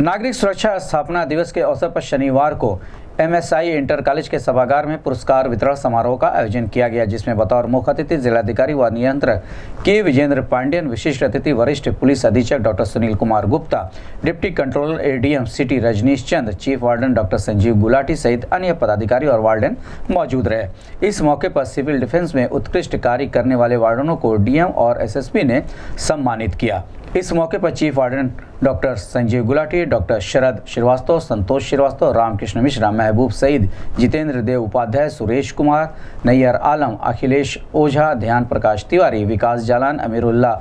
नागरिक सुरक्षा स्थापना दिवस के अवसर पर शनिवार को एमएसआई इंटर कॉलेज के सभागार में पुरस्कार वितरण समारोह का आयोजन किया गया, जिसमें बतौर मुख्य अतिथि जिलाधिकारी व नियंत्रक के विजेंद्र पांडेयन विशिष्ट अतिथि वरिष्ठ पुलिस अधीक्षक doctor Sunil Kumar Gupta, deputy controller ADM city Rajneesh Chand, chief warden doctor Sanjeev Gulati सहित अन्य पदाधिकारी और वार्डन मौजूद रहे। इस मौके पर सिविल डिफेंस में उत्कृष्ट कार्य करने वाले वार्डनों को डीएम और एसएसपी ने सम्मानित किया। इस मौके पर chief warden doctor Sanjeev Gulati, doctor Sharad Srivastava, Santosh Srivastava, Ramakrishna Mishra, Mehboob Saeed, Jitendra देव उपाध्याय, सुरेश कुमार, नैयर आलम, अखिलेश ओझा, ध्यान प्रकाश तिवारी, विकास जालान अमीरुल्ला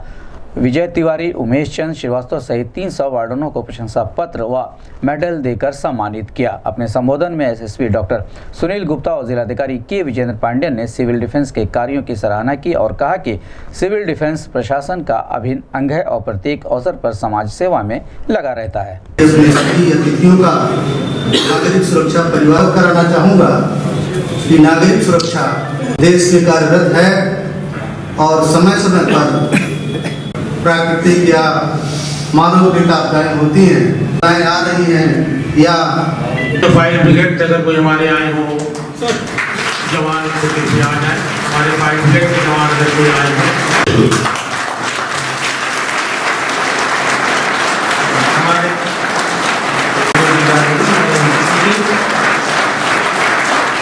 विजय तिवारी, उमेश चंद श्रीवास्तव सहित तीन सौ वार्डनों को प्रशंसा पत्र व मेडल देकर सम्मानित किया। अपने संबोधन में एसएसपी डॉक्टर सुनील गुप्ता और जिलाधिकारी के विजेंद्र पांडेयन ने सिविल डिफेंस के कार्यों की सराहना की और कहा कि सिविल डिफेंस प्रशासन का अभिन्न अंग है और प्रत्येक अवसर पर समाज सेवा में लगा रहता है। नागरिक सुरक्षा नागरिक सुरक्षा देश में कार्यरत है और समय समय पर प्राकृतिक या मानव की आपदाएँ होती हैं। आ रही हैं या तो फायर ब्रिगेड से अगर कोई हमारे आए हो जवान आ जाए हमारे फायर ब्रिगेड के जवान अगर कोई आए हो।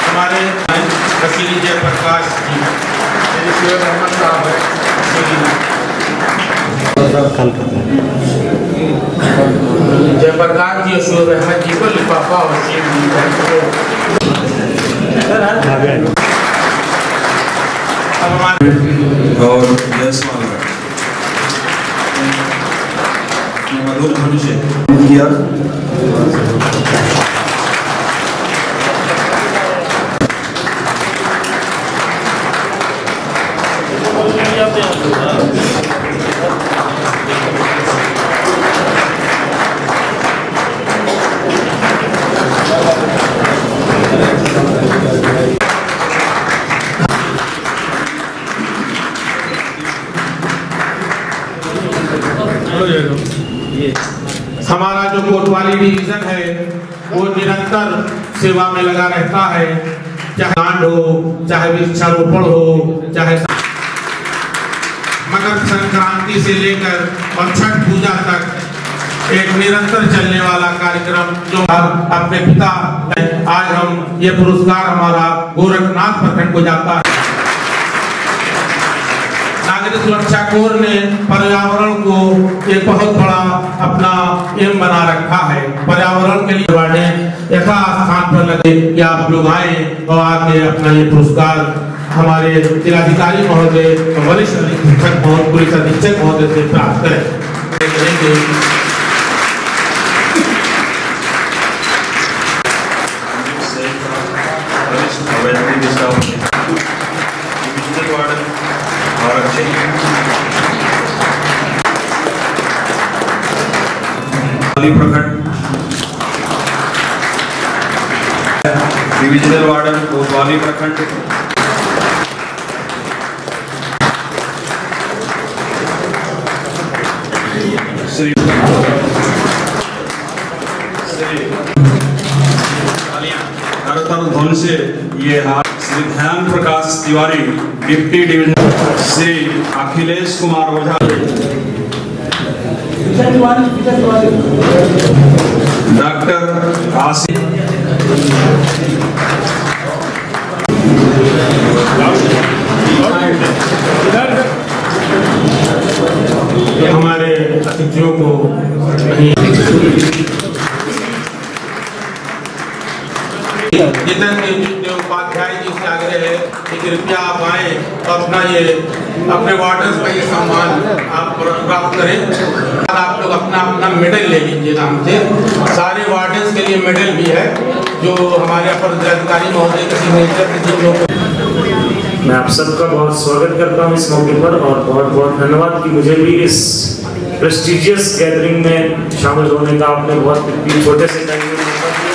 हमारे वकील जयप्रकाश जी। साहब है। जयप्रकाश जी अशोक रहमत जी को लिफाफा और मधुर जयसवाल मधुर से किया हमारा जो कोतवाली डिवीज़न है वो निरंतर सेवा में लगा रहता है। चाहे कांड हो चाहे वृक्षारोपण हो चाहे मकर संक्रांति से लेकर और छठ पूजा तक एक निरंतर चलने वाला कार्यक्रम जो अपने पिता आज हम ये पुरस्कार हमारा गोरखनाथ प्रखंड को जाता है। नागरिक सुरक्षा कोर ने पर्यावरण को एक बहुत बड़ा अपना एम बना रखा है। पर्यावरण के लिए बढ़े ऐसा स्थान पर लगे कि आप लोग आए और आके अपना ये पुरस्कार हमारे जिलाधिकारी महोदय वरिष्ठ अधीक्षक पुलिस अधीक्षक महोदय से प्राप्त करें। प्रखंड। डिविजनल वार्डन, कोतवाली प्रखंड। श्री से ये हाथ Shri Dhyan Prakash Tiwari, deputy division Shri Akhilesh Kumar Ojha. Doctor Asif. हमारे अतिथियों को जितेंद्र उपाध्याय जी से आग्रह है कि कृपया आप आए और अपना ये अपने वार्डर्स का ये सम्मान आप प्राप्त करें। आप लोग अपना अपना मेडल ले लीजिए नाम से। सारे वार्डर्स के लिए मेडल भी है, जो हमारे अपर जिलाधिकारी महोदय के सिग्नेचर जिन लोग मैं आप सबका बहुत स्वागत करता हूँ इस मौके पर, और बहुत बहुत धन्यवाद कि मुझे भी इस प्रेस्टिजियस गैदरिंग में शामिल होने का आपने बहुत छोटे से टाइम में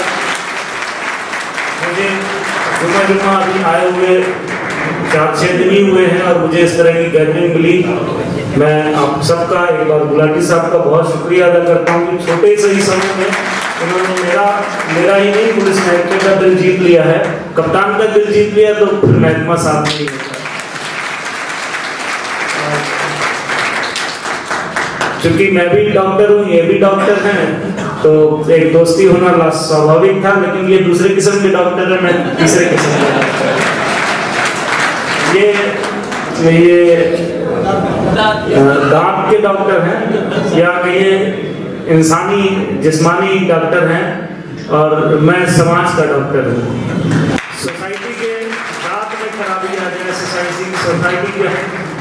जुम्मा जुम्मा अभी आए हुए चार छः दिन ही हुए हैं और मुझे इस तरह की गैदरिंग मिली मैं आप सबका एक बार गुलाटी साहब का बहुत शुक्रिया अदा करता हूँ कि छोटे से ही समय में उन्होंने मेरा मेरा ही नहीं, पुलिस महकमे का दिल जीत लिया है। कप्तान का दिल जीत लिया तो फिर महकमा साथ नहीं क्योंकि मैं भी डॉक्टर हूँ ये भी डॉक्टर हैं तो एक दोस्ती होना स्वाभाविक था, लेकिन ये दूसरे किस्म के डॉक्टर है, मैं तीसरे किस्म का डॉक्टर ये ये दांत के डॉक्टर हैं, या कहिए इंसानी, जिस्मानी डॉक्टर हैं, और मैं समाज का डॉक्टर हूँ। सोसाइटी के दांत में खराबी आ जाए सोसाइटी सोसाइटी के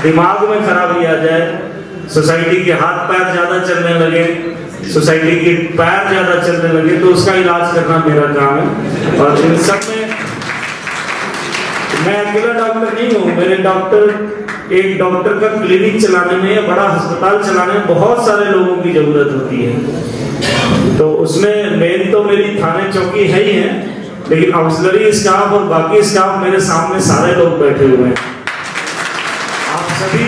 दिमाग में खराबी आ जाए सोसाइटी के हाथ पैर ज़्यादा चलने लगे सोसाइटी के पैर ज़्यादा चलने लगे तो उसका इलाज करना मेरा काम है। और इन सब में मैं अकेला डॉक्टर नहीं हूँ, मेरे डॉक्टर, एक डॉक्टर का क्लिनिक चलाने में या बड़ा अस्पताल चलाने में बहुत सारे लोगों की ज़रूरत होती है। तो उसमें मेन तो मेरी थाने चौकी है ही है, लेकिन ऑक्सिलरी स्टाफ और बाकी स्टाफ मेरे सामने सारे लोग बैठे हुए हैं। आप सभी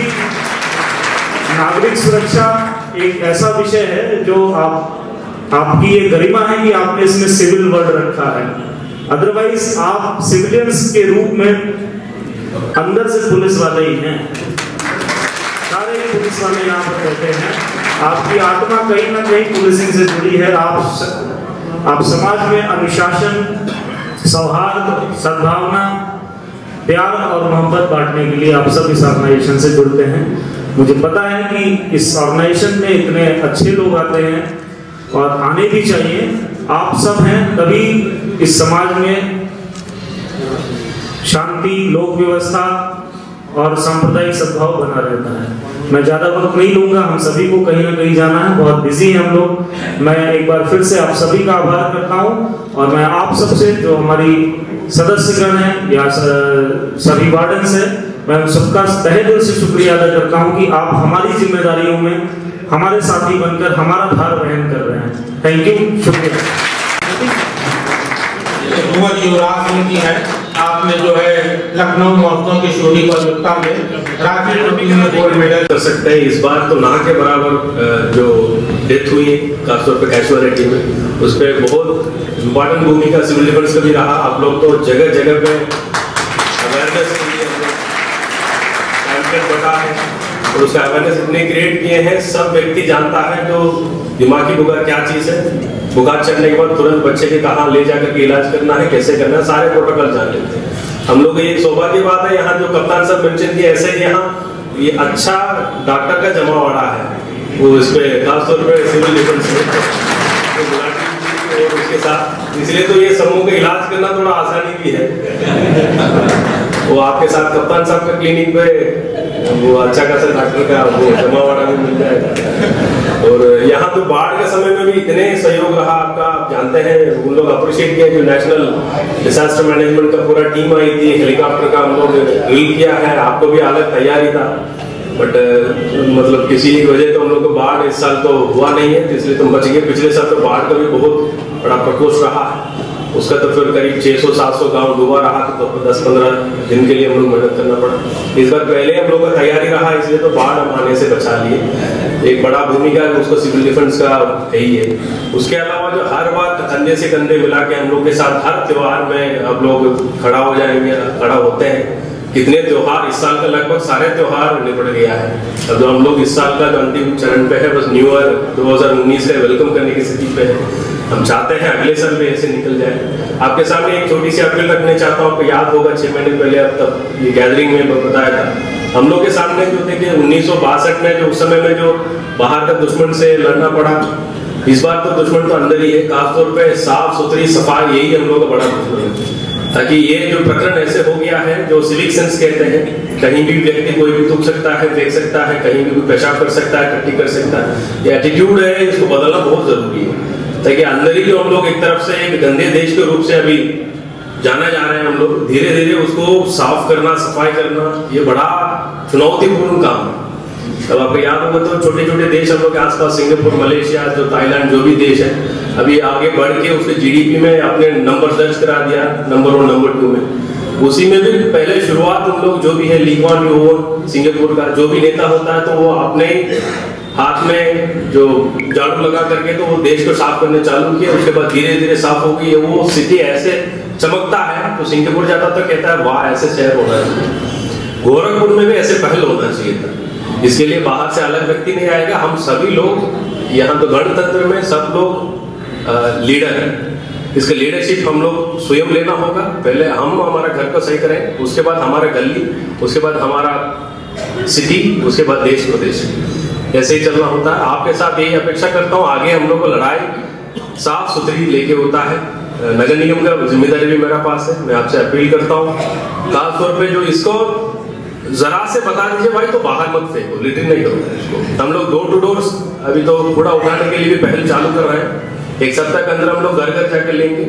नागरिक सुरक्षा एक ऐसा विषय है जो आप, आपकी ये गरिमा है कि आपने इसमें सिविल वर्ड रखा है। अदरवाइज़ आप सिविलियंस के रूप में अंदर से पुलिस वाले ही हैं। सारे पुलिस वाले यहाँ पर बैठे हैं। आपकी आत्मा कहीं ना कहीं पुलिसिंग से जुड़ी है। आप आप समाज में अनुशासन, सौहार्द, सद्भावना, प्यार और मोहब्बत बांटने के लिए आप सब इस ऑर्गेनाइजेशन से जुड़ते हैं। मुझे पता है कि इस ऑर्गेनाइजेशन में इतने अच्छे लोग आते हैं और आने भी चाहिए। आप सब हैं, तभी इस समाज में शांति, लोक व्यवस्था और सांप्रदायिक सद्भाव बना रहता है। मैं ज़्यादा वक्त नहीं लूँगा, हम सभी को कहीं ना कहीं जाना है। बहुत बिज़ी हैं हम लोग। मैं एक बार फिर से आप सभी का आभार करता हूँ और मैं आप सबसे, जो हमारी सदस्यगण है या सभी वार्डन है मैं उन सबका तहे दिल से शुक्रिया अदा करता हूँ कि आप हमारी जिम्मेदारियों में हमारे साथी बनकर हमारा भार वहन कर रहे हैं। थैंक यू शुक्रिया। है। आपने जो है लखनऊ महोत्सव की शोरी में ट्रॉफी में गोल्ड मेडल कर सकते हैं। इस बार तो ना के बराबर जो डेथ हुई खासतौर पर कैशुअलिटी में उस पर बहुत इम्पोर्टेंट भूमिका सिविल डिफेंस का भी रहा। आप लोग तो जगह जगह पे अवेयरनेस के लिए हम लोग कैंपेन बटा है और उसका अवेयरनेस इतने क्रिएट किए हैं, सब व्यक्ति जानता है जो दिमागी बुखार क्या चीज़ है। बुखार चढ़ने के बाद तुरंत बच्चे के कहाँ ले जाकर के इलाज करना है, कैसे करना है, सारे प्रोटोकॉल जान लेते हैं। हम लोग ये सौभाग्य बात है, यहाँ जो कप्तान साहब मेंशन किया ऐसे यहाँ ये अच्छा डॉक्टर का जमावाड़ा है। वो इस पे खासतौर पे सिविल डिफेंस में। तो और उसके साथ, इसलिए तो ये समूह का इलाज करना थोड़ा आसानी भी है। वो आपके साथ कप्तान साहब का क्लिनिक पे वो अच्छा खासा डॉक्टर का वो जमावाड़ा भी मिल जाएगा। और यहाँ तो बाढ़ के समय में भी इतने सहयोग रहा आपका, आप जानते हैं उन लोग अप्रिशिएट किया जो नेशनल डिजास्टर मैनेजमेंट का पूरा टीम आई थी हेलीकॉप्टर का हम लोग ड्रिल किया है, आपको भी अलग तैयारी था। बट मतलब किसी की वजह तो हम लोग को बाढ़ इस साल तो हुआ नहीं है इसलिए तो बच गए। पिछले साल तो बाढ़ का भी बहुत बड़ा प्रकोष्ठ रहा। है उसका तो फिर करीब 600-700 गाँव डूबा रहा तो, तो 10-15 दिन के लिए हम लोग मेहनत करना पड़ा। इस बार पहले हम लोग का तैयारी रहा इसलिए तो बाढ़ हम आने से बचा लिए। एक बड़ा भूमिका है उसको सिविल डिफेंस का है ही है। उसके अलावा जो हर बार कंधे से कंधे मिला के हम लोग के साथ हर त्योहार में हम लोग खड़ा हो जाएँगे खड़ा होते हैं। कितने त्योहार इस साल का लगभग सारे त्योहार निपट गया है। अब जो हम लोग इस साल का जो अंतिम चरण पे है बस न्यू ईयर 2019 का वेलकम करने की स्थिति पे है। हम चाहते हैं अगले साल भी ऐसे निकल जाए। आपके सामने एक छोटी सी अपील रखने चाहता हूँ आपको याद होगा छह महीने पहले अब तक ये गैदरिंग में बताया था। हम लोग के सामने जो थे कि उन्नीस सौ बासठ में जो उस समय में जो बाहर का दुश्मन से लड़ना पड़ा, इस बार तो दुश्मन तो अंदर ही है। खासतौर पर साफ़ सुथरी सफ़ाई, यही हम लोग का बड़ा दुश्मन है। ताकि ये जो प्रकरण ऐसे हो गया है, जो सिविक सेंस कहते हैं, कहीं भी व्यक्ति कोई भी थूक सकता है, फेंक सकता है, कहीं भी कोई पेशाब कर सकता है, टट्टी कर सकता है, ये एटीट्यूड है, इसको बदलना बहुत ज़रूरी है। ताकि अंदर ही हम लोग एक तरफ़ से एक गंदे देश के रूप से अभी जाना जा रहे हैं हम लोग, धीरे धीरे उसको साफ़ करना, सफ़ाई करना, ये बड़ा चुनौतीपूर्ण काम है। अब आपको याद होगा तो छोटे छोटे देश हम लोग के आसपास, सिंगापुर, मलेशिया, जो थाईलैंड, जो भी देश है, अभी आगे बढ़ के उसके जीडीपी में अपने नंबर दर्ज करा दिया नंबर वन नंबर टू में। उसी में भी पहले शुरुआत हम लोग जो भी है, लीगवान यून सिंगापुर का जो भी नेता होता है तो वो अपने हाथ में जो झाड़ू लगा करके तो वो देश को साफ़ करने चालू किया, उसके बाद धीरे धीरे साफ़ हो गई। वो सिटी ऐसे चमकता है तो सिंगापुर जाता तो कहता है, वाह, ऐसे शहर होना चाहिए। गोरखपुर में भी ऐसे पहल होना चाहिए था। इसके लिए बाहर से अलग व्यक्ति नहीं आएगा। हम सभी लोग, यहाँ तो गणतंत्र में सब लोग लीडर हैं। इसका लीडरशिप हम लोग स्वयं लेना होगा। पहले हम हमारा घर को सही करें, उसके बाद हमारा गली, उसके बाद हमारा सिटी, उसके बाद देश प्रदेश ऐसे ही चलना होता है। आपके साथ यही अपेक्षा करता हूँ, आगे हम लोग को लड़ाई साफ़ सुथरी लेके होता है। नगर निगम का ज़िम्मेदारी भी मेरा पास है, मैं आपसे अपील करता हूँ। खासतौर पर जो इसको जरा से बता दीजिए भाई तो बाहर मत फेंको लिटिंग नहीं करो हम लोग डोर टू डोर अभी तो कूड़ा उठाने के लिए भी पहल चालू कर रहे हैं। एक सप्ताह के अंदर हम लोग घर घर जाकर लेंगे।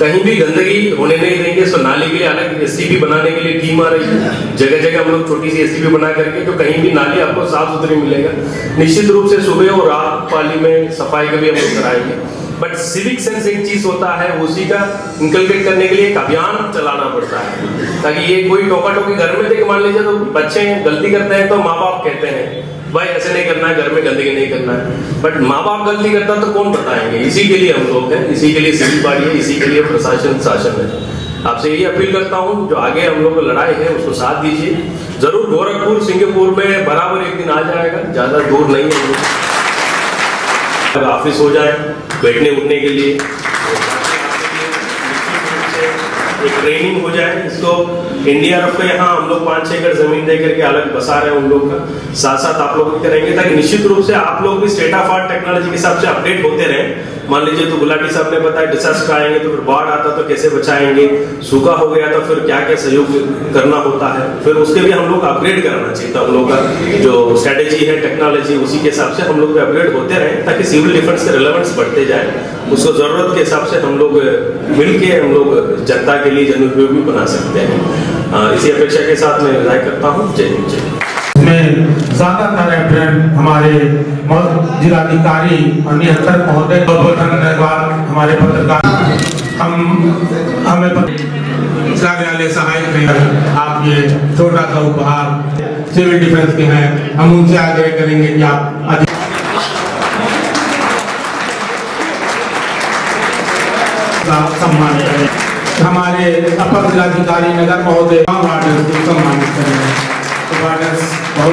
कहीं भी गंदगी होने नहीं देंगे, सो नाली के लिए अलग एस बनाने के लिए टीम आ रही है। जगह जगह हम लोग छोटी सी एस बना करके तो कहीं भी नाली आपको साफ़ सुथरी मिलेगा। निश्चित रूप से सुबह और रात पाली में सफ़ाई का भी हम लोग कराएँगे। बट सिविक सेंस एक चीज़ होता है, उसी का इंकलकेट करने के लिए एक अभियान चलाना पड़ता है। ताकि ये कोई टोका टोकी घर में देख मान लीजिए तो बच्चे गलती करते हैं तो माँ बाप कहते हैं, भाई, ऐसे नहीं करना है, घर में गंदगी नहीं करना है। बट माँ बाप गलती करता तो कौन बताएँगे? इसी के लिए हम लोग हैं, इसी के लिए सिविल बॉडी है, इसी के लिए प्रशासन शासन है। आपसे यही अपील करता हूँ, जो आगे हम लोग लड़ाई है, उसको साथ दीजिए। ज़रूर गोरखपुर, सिंगापुर में बराबर एक दिन आ जाएगा, ज़्यादा दूर नहीं है। ऑफ़िस हो जाए बैठने उठने के लिए। एक ट्रेनिंग हो जाए, इसको इंडिया रफ यहाँ हम लोग पाँच छह एकड़ ज़मीन दे करके अलग बसा रहे हैं उन लोग का। साथ साथ आप लोग भी करेंगे, ताकि निश्चित रूप से आप लोग भी स्टेट ऑफ़ आर्ट टेक्नोलॉजी के हिसाब से अपडेट होते रहे। मान लीजिए तो गुलाटी साहब ने बताया डिसास्टर आएँगे तो फिर बाढ़ आता तो कैसे बचाएँगे? सूखा हो गया तो फिर क्या क्या सहयोग करना होता है? फिर उसके भी हम लोग अपग्रेड कराना चाहिए तो हम लोग का जो स्ट्रेटेजी है टेक्नोलॉजी उसी के हिसाब से हम लोग भी अपग्रेड होते रहे, ताकि सिविल डिफेंस के रिलेवेंस बढ़ते जाए। उसको ज़रूरत के हिसाब से हम लोग मिलके हम लोग जनता के लिए जन उपयोगी बना सकते हैं। इसी अपेक्षा के साथ मैं विदाई करता हूँ। जय जय ज़्यादातर एप्रेंट हमारे जिलाधिकारी और नियंत्रक महोदय धन्यवाद हमारे पत्रकार, हम, हमें कार्यालय सहायक हैं आप ये छोटा सा उपहार, सिविल डिफेंस के हैं। हम उनसे आग्रह करेंगे कि आप अधिक सम्मान करें। हमारे अपर जिलाधिकारी नगर महोदय वार्डन सम्मानित करेंगे वार्डन बहुत